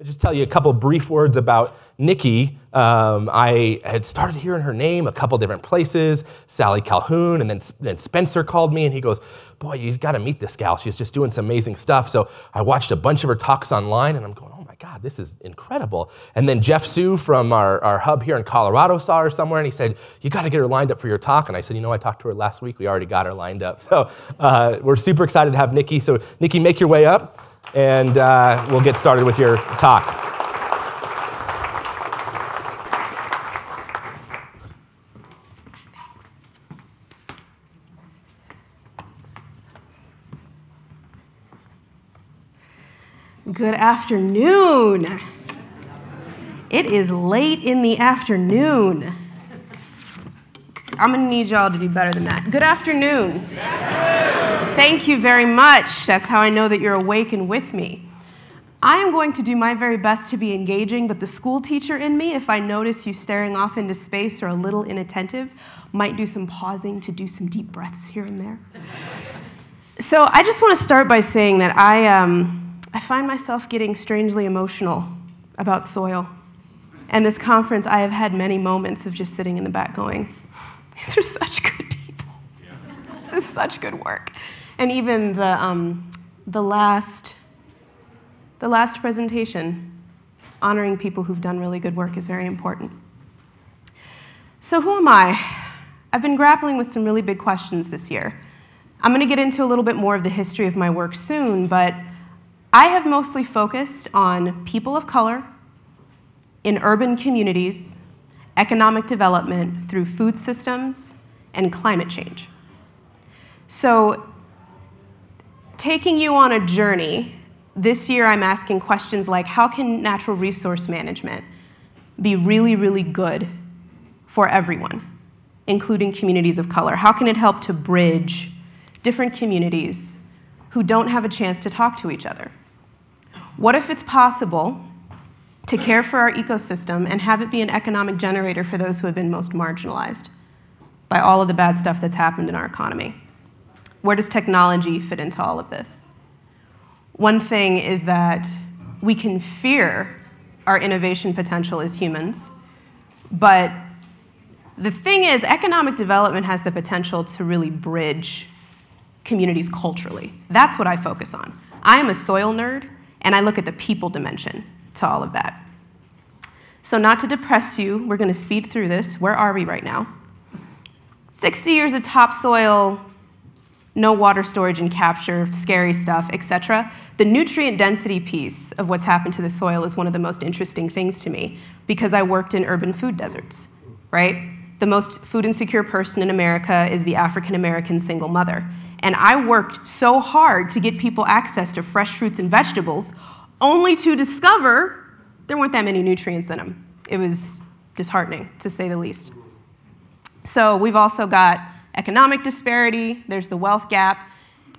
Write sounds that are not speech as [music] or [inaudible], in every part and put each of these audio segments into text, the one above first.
I'll just tell you a couple brief words about Nikki. Um, I had started hearing her name a couple different places, Sally Calhoun, and then, then Spencer called me and he goes, Boy, you've got to meet this gal. She's just doing some amazing stuff. So I watched a bunch of her talks online and I'm going, Oh my God, this is incredible. And then Jeff Sue from our, our hub here in Colorado saw her somewhere and he said, You got to get her lined up for your talk. And I said, You know, I talked to her last week. We already got her lined up. So uh, we're super excited to have Nikki. So, Nikki, make your way up and uh, we'll get started with your talk. Good afternoon. It is late in the afternoon. I'm gonna need y'all to do better than that. Good afternoon. Thank you very much. That's how I know that you're awake and with me. I am going to do my very best to be engaging, but the school teacher in me, if I notice you staring off into space or a little inattentive, might do some pausing to do some deep breaths here and there. So I just want to start by saying that I, um, I find myself getting strangely emotional about soil. And this conference, I have had many moments of just sitting in the back going, these are such good people. This is such good work. And even the, um, the, last, the last presentation, honoring people who've done really good work is very important. So who am I? I've been grappling with some really big questions this year. I'm going to get into a little bit more of the history of my work soon, but I have mostly focused on people of color in urban communities economic development through food systems and climate change. So, taking you on a journey, this year I'm asking questions like how can natural resource management be really, really good for everyone, including communities of color? How can it help to bridge different communities who don't have a chance to talk to each other? What if it's possible to care for our ecosystem and have it be an economic generator for those who have been most marginalized by all of the bad stuff that's happened in our economy. Where does technology fit into all of this? One thing is that we can fear our innovation potential as humans, but the thing is, economic development has the potential to really bridge communities culturally. That's what I focus on. I am a soil nerd, and I look at the people dimension to all of that. So, not to depress you, we're going to speed through this. Where are we right now? 60 years of topsoil, no water storage and capture, scary stuff, etc. The nutrient density piece of what's happened to the soil is one of the most interesting things to me because I worked in urban food deserts, right? The most food insecure person in America is the African American single mother. And I worked so hard to get people access to fresh fruits and vegetables only to discover there weren't that many nutrients in them. It was disheartening, to say the least. So we've also got economic disparity, there's the wealth gap,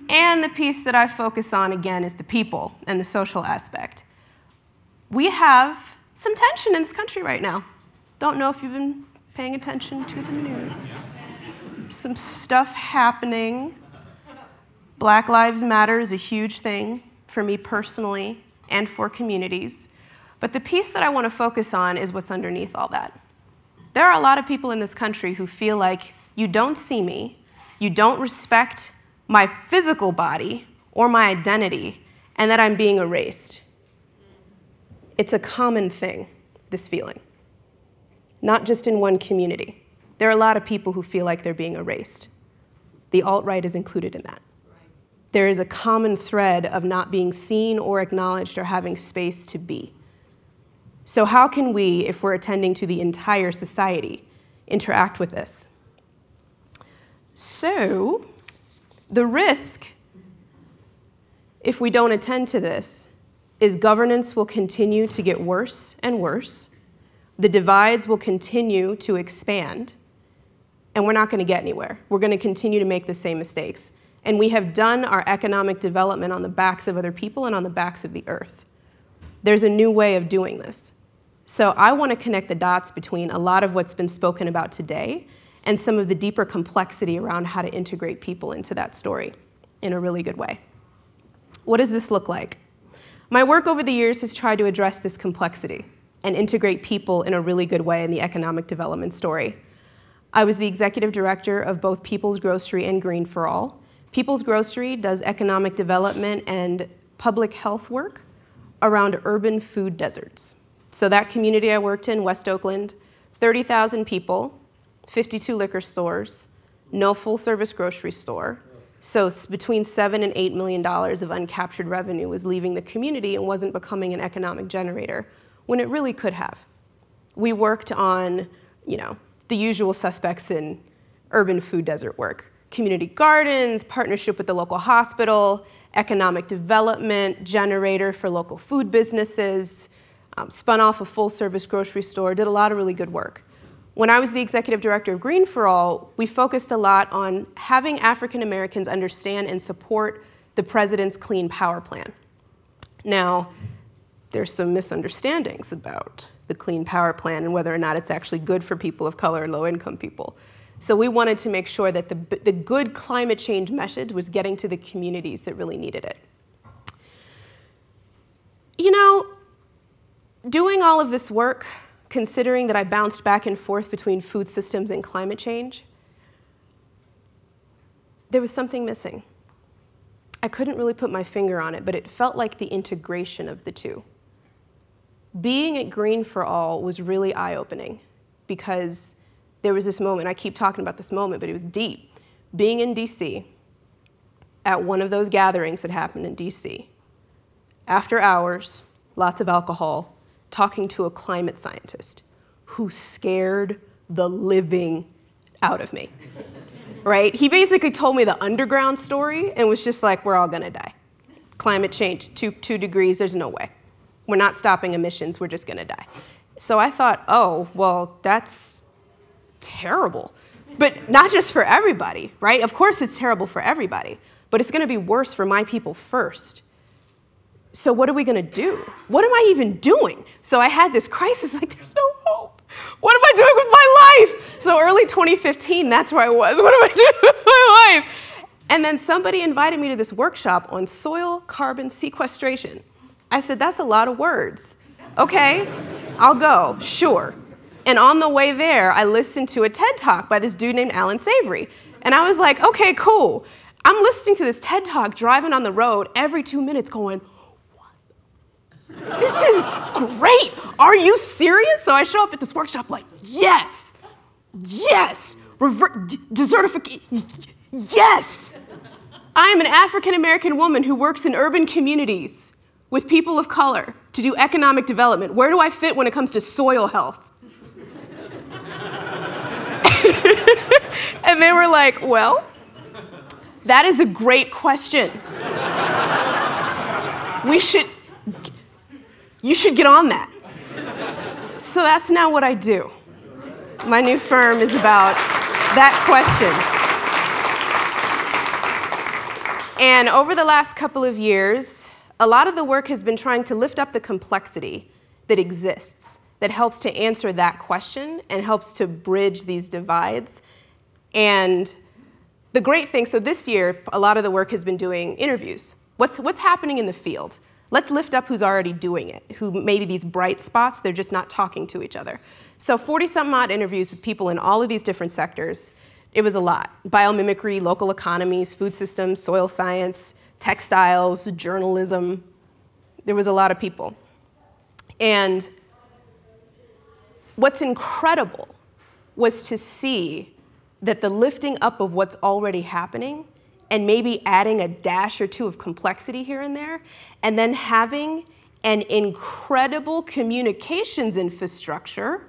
and the piece that I focus on again is the people and the social aspect. We have some tension in this country right now. Don't know if you've been paying attention to the news. Some stuff happening. Black Lives Matter is a huge thing for me personally and for communities. But the piece that I want to focus on is what's underneath all that. There are a lot of people in this country who feel like you don't see me, you don't respect my physical body or my identity, and that I'm being erased. It's a common thing, this feeling, not just in one community. There are a lot of people who feel like they're being erased. The alt right is included in that there is a common thread of not being seen or acknowledged or having space to be. So, how can we, if we're attending to the entire society, interact with this? So, the risk, if we don't attend to this, is governance will continue to get worse and worse, the divides will continue to expand, and we're not going to get anywhere. We're going to continue to make the same mistakes. And we have done our economic development on the backs of other people and on the backs of the earth. There's a new way of doing this. So I want to connect the dots between a lot of what's been spoken about today and some of the deeper complexity around how to integrate people into that story in a really good way. What does this look like? My work over the years has tried to address this complexity and integrate people in a really good way in the economic development story. I was the executive director of both People's Grocery and Green for All. People's Grocery does economic development and public health work around urban food deserts. So that community I worked in, West Oakland, 30,000 people, 52 liquor stores, no full service grocery store. So between seven and eight million dollars of uncaptured revenue was leaving the community and wasn't becoming an economic generator when it really could have. We worked on, you know, the usual suspects in urban food desert work. Community gardens, partnership with the local hospital, economic development, generator for local food businesses, um, spun off a full service grocery store, did a lot of really good work. When I was the executive director of Green for All, we focused a lot on having African Americans understand and support the president's Clean Power Plan. Now, there's some misunderstandings about the Clean Power Plan and whether or not it's actually good for people of color and low income people. So we wanted to make sure that the, the good climate change message was getting to the communities that really needed it. You know, doing all of this work, considering that I bounced back and forth between food systems and climate change, there was something missing. I couldn't really put my finger on it, but it felt like the integration of the two. Being at Green for All was really eye opening because there was this moment, I keep talking about this moment, but it was deep. Being in DC at one of those gatherings that happened in DC, after hours, lots of alcohol, talking to a climate scientist who scared the living out of me. [laughs] right? He basically told me the underground story and was just like, we're all gonna die. Climate change, two, two degrees, there's no way. We're not stopping emissions, we're just gonna die. So I thought, oh, well, that's terrible. But not just for everybody, right? Of course it's terrible for everybody, but it's gonna be worse for my people first so what are we gonna do? What am I even doing? So I had this crisis, [laughs] like there's no hope. What am I doing with my life? So early 2015, that's where I was. [laughs] What am I doing with my life? And then somebody invited me to this workshop on soil carbon sequestration. I said, that's a lot of words. Okay, I'll go, sure. And on the way there, I listened to a TED talk by this dude named Allan Savory. And I was like, okay, cool. I'm listening to this TED talk driving on the road every two minutes going, this is great. Are you serious? So I show up at this workshop like, yes, yes, desertification, yes. I am an African American woman who works in urban communities with people of color to do economic development. Where do I fit when it comes to soil health? [laughs] and they were like, well, that is a great question. We should you should get on that. So that's now what I do. My new firm is about that question. And over the last couple of years, a lot of the work has been trying to lift up the complexity that exists that helps to answer that question and helps to bridge these divides. And the great thing, so this year, a lot of the work has been doing interviews. What's, what's happening in the field? Let's lift up who's already doing it, who maybe these bright spots, they're just not talking to each other. So 40 some odd interviews with people in all of these different sectors. It was a lot. Biomimicry, local economies, food systems, soil science, textiles, journalism. There was a lot of people. And what's incredible was to see that the lifting up of what's already happening and maybe adding a dash or two of complexity here and there, and then having an incredible communications infrastructure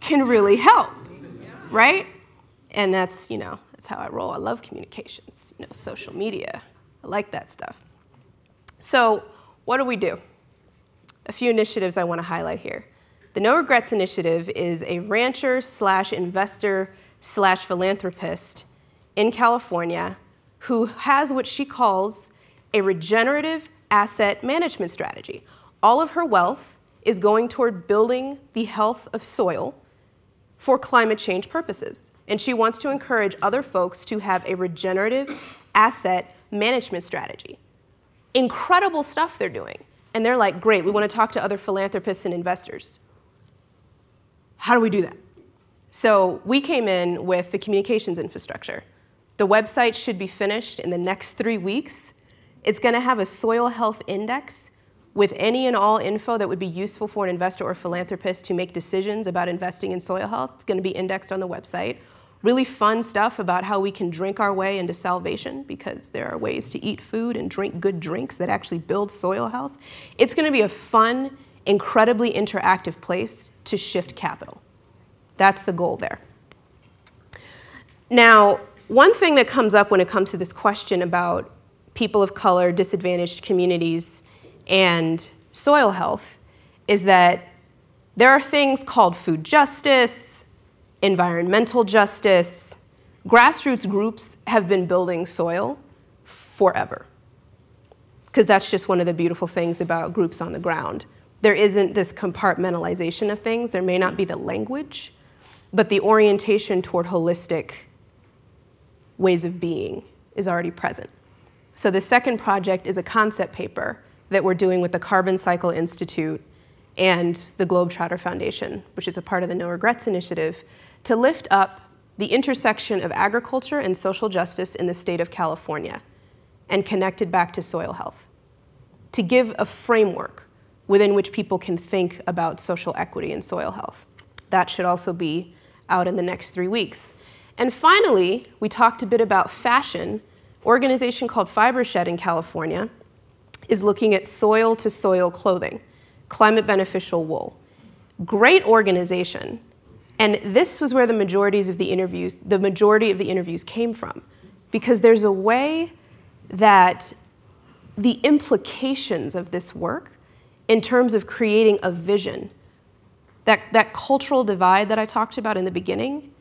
can really help, right? And that's, you know, that's how I roll. I love communications, you know, social media. I like that stuff. So, what do we do? A few initiatives I want to highlight here. The No Regrets Initiative is a rancher slash investor slash philanthropist in California who has what she calls a regenerative asset management strategy. All of her wealth is going toward building the health of soil for climate change purposes. And she wants to encourage other folks to have a regenerative asset management strategy. incredible stuff they're doing. And they're like, great, we want to talk to other philanthropists and investors. How do we do that? So we came in with the communications infrastructure. The website should be finished in the next three weeks. It's going to have a soil health index with any and all info that would be useful for an investor or philanthropist to make decisions about investing in soil health. It's going to be indexed on the website. Really fun stuff about how we can drink our way into salvation because there are ways to eat food and drink good drinks that actually build soil health. It's going to be a fun, incredibly interactive place to shift capital. That's the goal there. Now, one thing that comes up when it comes to this question about people of color, disadvantaged communities, and soil health is that there are things called food justice, environmental justice. Grassroots groups have been building soil forever. Because that's just one of the beautiful things about groups on the ground. There isn't this compartmentalization of things. There may not be the language, but the orientation toward holistic ways of being is already present. So the second project is a concept paper that we're doing with the Carbon Cycle Institute and the Globetrotter Foundation, which is a part of the No Regrets Initiative, to lift up the intersection of agriculture and social justice in the state of California and connect it back to soil health, to give a framework within which people can think about social equity and soil health. That should also be out in the next three weeks. And finally, we talked a bit about fashion. Organization called Fibershed in California is looking at soil to soil clothing, climate beneficial wool. Great organization. And this was where the majorities of the interviews, the majority of the interviews came from. Because there's a way that the implications of this work in terms of creating a vision, that, that cultural divide that I talked about in the beginning,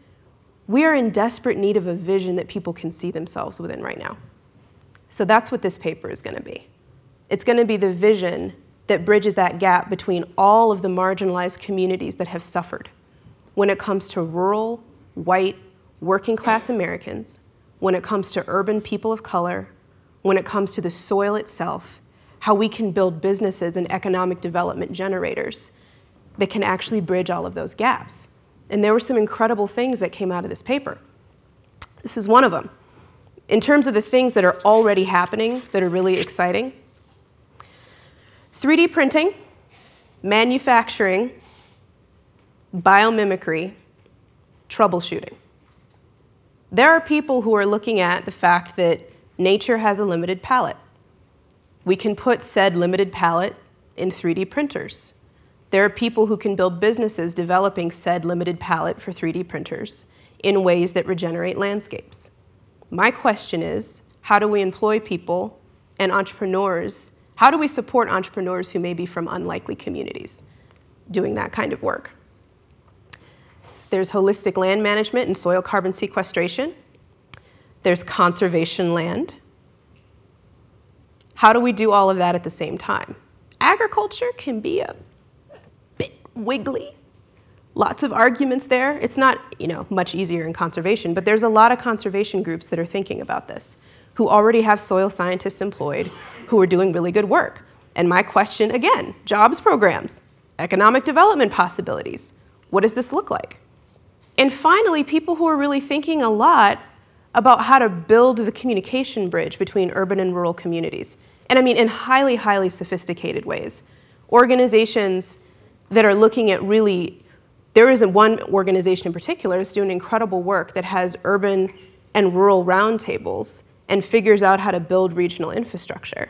we are in desperate need of a vision that people can see themselves within right now. So that's what this paper is going to be. It's going to be the vision that bridges that gap between all of the marginalized communities that have suffered when it comes to rural, white, working class Americans, when it comes to urban people of color, when it comes to the soil itself, how we can build businesses and economic development generators that can actually bridge all of those gaps. And there were some incredible things that came out of this paper. This is one of them. In terms of the things that are already happening that are really exciting 3D printing, manufacturing, biomimicry, troubleshooting. There are people who are looking at the fact that nature has a limited palette. We can put said limited palette in 3D printers. There are people who can build businesses developing said limited palette for 3D printers in ways that regenerate landscapes. My question is, how do we employ people and entrepreneurs? How do we support entrepreneurs who may be from unlikely communities doing that kind of work? There's holistic land management and soil carbon sequestration. There's conservation land. How do we do all of that at the same time? Agriculture can be a wiggly. Lots of arguments there. It's not, you know, much easier in conservation, but there's a lot of conservation groups that are thinking about this, who already have soil scientists employed, who are doing really good work. And my question again, jobs programs, economic development possibilities. What does this look like? And finally, people who are really thinking a lot about how to build the communication bridge between urban and rural communities. And I mean in highly, highly sophisticated ways. Organizations that are looking at really, there isn't one organization in particular that's doing incredible work that has urban and rural roundtables and figures out how to build regional infrastructure.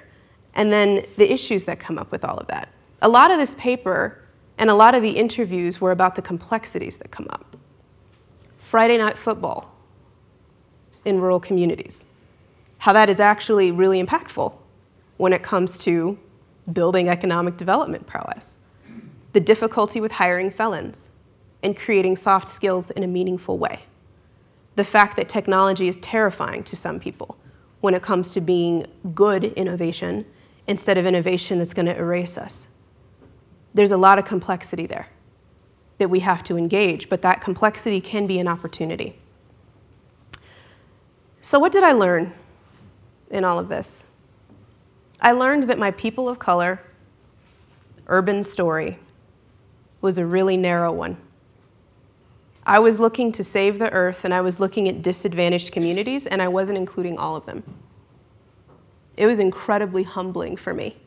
And then the issues that come up with all of that. A lot of this paper and a lot of the interviews were about the complexities that come up. Friday night football in rural communities, how that is actually really impactful when it comes to building economic development prowess the difficulty with hiring felons, and creating soft skills in a meaningful way. The fact that technology is terrifying to some people when it comes to being good innovation instead of innovation that's going to erase us. There's a lot of complexity there that we have to engage, but that complexity can be an opportunity. So, what did I learn in all of this? I learned that my people of color urban story was a really narrow one. I was looking to save the earth and I was looking at disadvantaged communities and I wasn't including all of them. It was incredibly humbling for me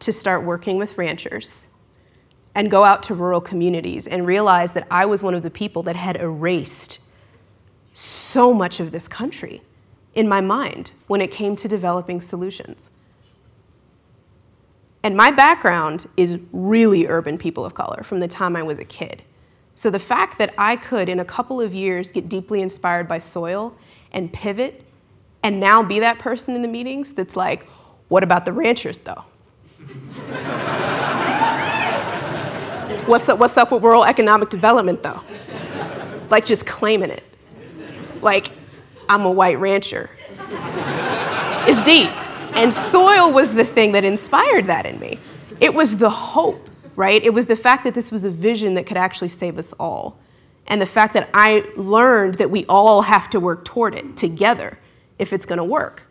to start working with ranchers and go out to rural communities and realize that I was one of the people that had erased so much of this country in my mind when it came to developing solutions. And my background is really urban people of color from the time I was a kid. So the fact that I could, in a couple of years, get deeply inspired by soil and pivot and now be that person in the meetings that's like, what about the ranchers though? [laughs] what's, up, what's up with rural economic development though? Like just claiming it. Like, I'm a white rancher. It's deep. And soil was the thing that inspired that in me. It was the hope, right? It was the fact that this was a vision that could actually save us all. And the fact that I learned that we all have to work toward it together if it's gonna work.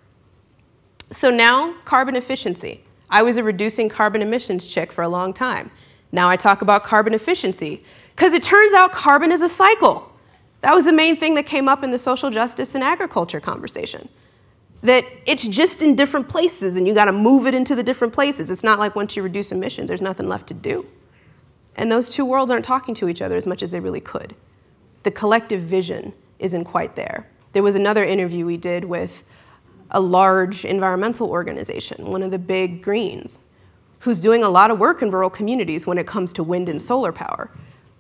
So now, carbon efficiency. I was a reducing carbon emissions chick for a long time. Now I talk about carbon efficiency because it turns out carbon is a cycle. That was the main thing that came up in the social justice and agriculture conversation that it's just in different places and you got to move it into the different places. It's not like once you reduce emissions, there's nothing left to do. And those two worlds aren't talking to each other as much as they really could. The collective vision isn't quite there. There was another interview we did with a large environmental organization, one of the big greens, who's doing a lot of work in rural communities when it comes to wind and solar power.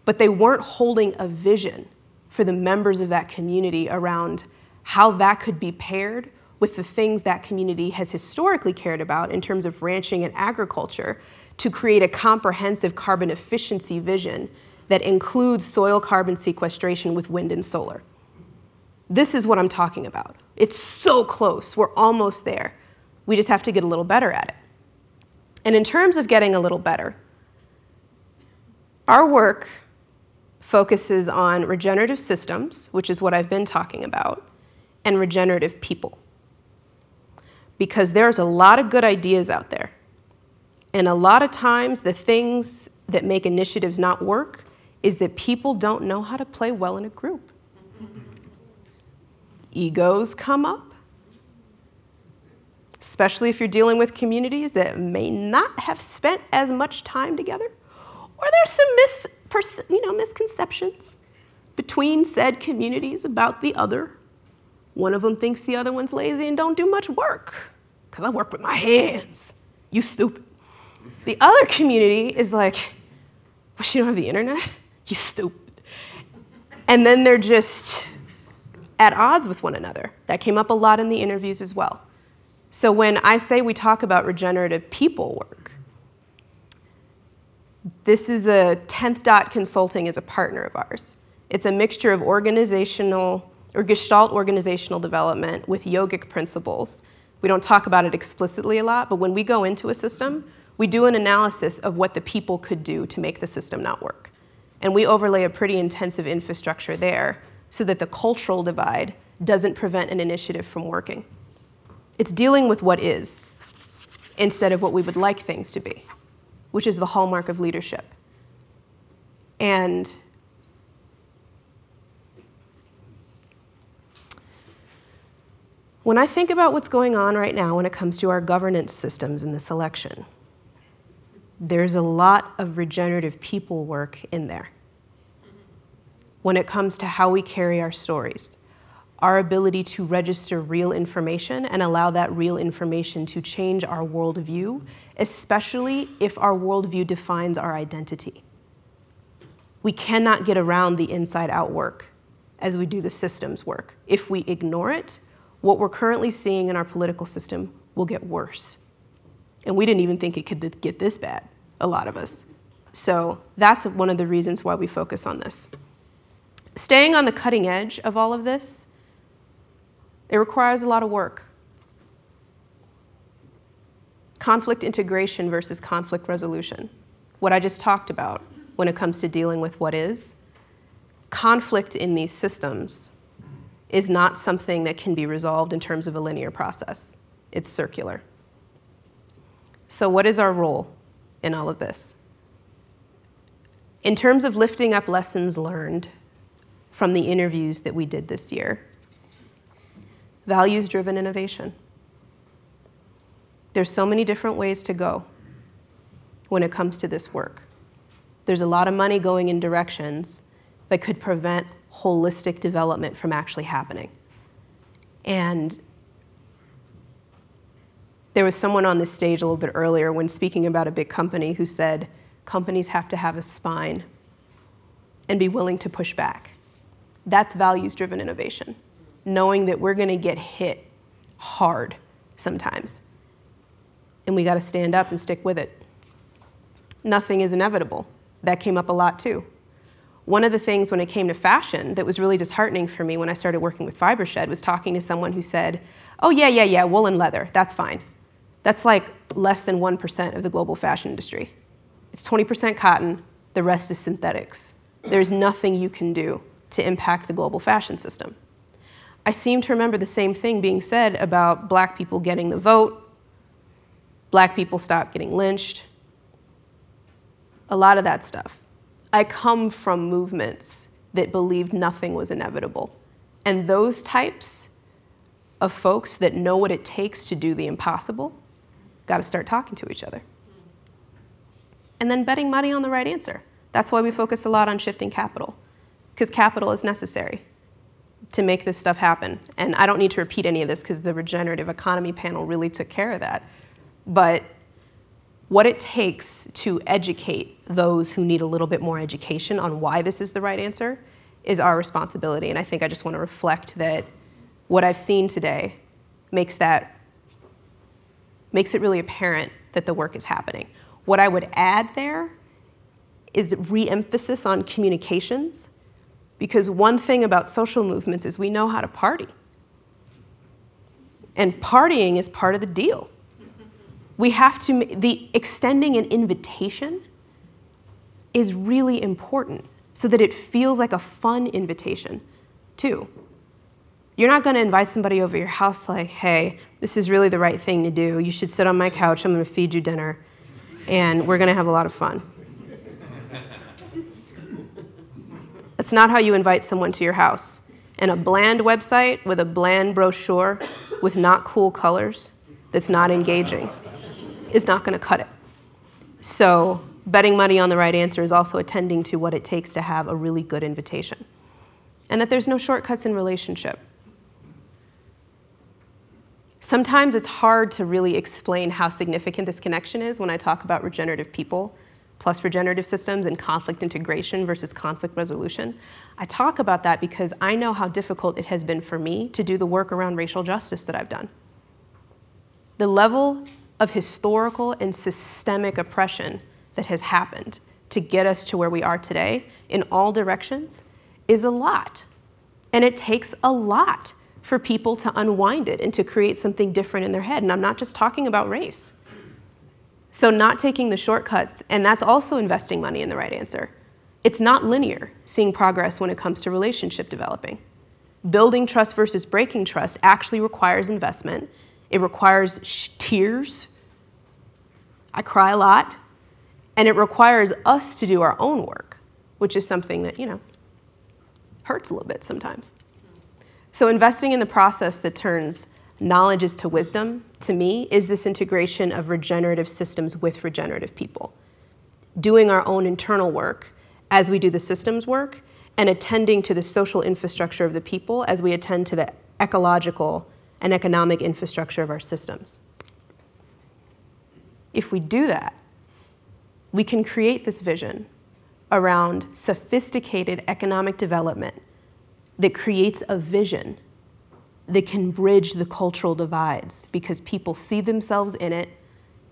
But they weren't holding a vision for the members of that community around how that could be paired with the things that community has historically cared about in terms of ranching and agriculture to create a comprehensive carbon efficiency vision that includes soil carbon sequestration with wind and solar. This is what I'm talking about. It's so close, we're almost there. We just have to get a little better at it. And in terms of getting a little better, our work focuses on regenerative systems, which is what I've been talking about, and regenerative people because there's a lot of good ideas out there. And a lot of times, the things that make initiatives not work is that people don't know how to play well in a group. Egos come up, especially if you're dealing with communities that may not have spent as much time together, or there's some you know, misconceptions between said communities about the other. One of them thinks the other one's lazy and don't do much work because I work with my hands. You stupid. The other community is like, well, she don't have the internet? You stupid. And then they're just at odds with one another. That came up a lot in the interviews as well. So when I say we talk about regenerative people work, this is a 10th Dot Consulting is a partner of ours. It's a mixture of organizational or gestalt organizational development with yogic principles we don't talk about it explicitly a lot, but when we go into a system, we do an analysis of what the people could do to make the system not work. And we overlay a pretty intensive infrastructure there so that the cultural divide doesn't prevent an initiative from working. It's dealing with what is instead of what we would like things to be, which is the hallmark of leadership. And When I think about what's going on right now when it comes to our governance systems in this election, there's a lot of regenerative people work in there. When it comes to how we carry our stories, our ability to register real information and allow that real information to change our worldview, especially if our worldview defines our identity. We cannot get around the inside out work as we do the systems work. If we ignore it, what we're currently seeing in our political system will get worse. And we didn't even think it could get this bad, a lot of us. So that's one of the reasons why we focus on this. Staying on the cutting edge of all of this, it requires a lot of work. Conflict integration versus conflict resolution. What I just talked about when it comes to dealing with what is. Conflict in these systems is not something that can be resolved in terms of a linear process. It's circular. So, what is our role in all of this? In terms of lifting up lessons learned from the interviews that we did this year, values driven innovation. There's so many different ways to go when it comes to this work. There's a lot of money going in directions that could prevent holistic development from actually happening. And there was someone on this stage a little bit earlier when speaking about a big company who said companies have to have a spine and be willing to push back. That's values driven innovation, knowing that we're going to get hit hard sometimes. And we got to stand up and stick with it. Nothing is inevitable. That came up a lot too. One of the things when it came to fashion that was really disheartening for me when I started working with Fibershed was talking to someone who said, Oh, yeah, yeah, yeah, wool and leather, that's fine. That's like less than 1% of the global fashion industry. It's 20% cotton, the rest is synthetics. There's nothing you can do to impact the global fashion system. I seem to remember the same thing being said about black people getting the vote, black people stop getting lynched, a lot of that stuff. I come from movements that believed nothing was inevitable. And those types of folks that know what it takes to do the impossible got to start talking to each other. And then betting money on the right answer. That's why we focus a lot on shifting capital, because capital is necessary to make this stuff happen. And I don't need to repeat any of this because the regenerative economy panel really took care of that. But what it takes to educate those who need a little bit more education on why this is the right answer is our responsibility. And I think I just want to reflect that what I've seen today makes that makes it really apparent that the work is happening. What I would add there is re-emphasis on communications because one thing about social movements is we know how to party. And partying is part of the deal we have to, the extending an invitation is really important so that it feels like a fun invitation too. You're not going to invite somebody over your house like, hey, this is really the right thing to do. You should sit on my couch. I'm going to feed you dinner, and we're going to have a lot of fun. That's not how you invite someone to your house. And a bland website with a bland brochure with not cool colors that's not engaging is not going to cut it. So betting money on the right answer is also attending to what it takes to have a really good invitation. And that there's no shortcuts in relationship. Sometimes it's hard to really explain how significant this connection is when I talk about regenerative people plus regenerative systems and conflict integration versus conflict resolution. I talk about that because I know how difficult it has been for me to do the work around racial justice that I've done. The level of historical and systemic oppression that has happened to get us to where we are today in all directions is a lot. And it takes a lot for people to unwind it and to create something different in their head. And I'm not just talking about race. So, not taking the shortcuts, and that's also investing money in the right answer. It's not linear seeing progress when it comes to relationship developing. Building trust versus breaking trust actually requires investment. It requires tears I cry a lot, and it requires us to do our own work, which is something that, you know, hurts a little bit sometimes. So, investing in the process that turns knowledge into wisdom, to me, is this integration of regenerative systems with regenerative people. Doing our own internal work as we do the systems work, and attending to the social infrastructure of the people as we attend to the ecological and economic infrastructure of our systems. If we do that, we can create this vision around sophisticated economic development that creates a vision that can bridge the cultural divides because people see themselves in it,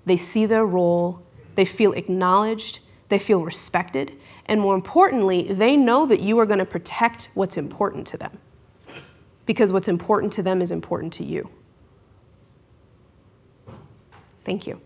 they see their role, they feel acknowledged, they feel respected, and more importantly, they know that you are going to protect what's important to them because what's important to them is important to you. Thank you.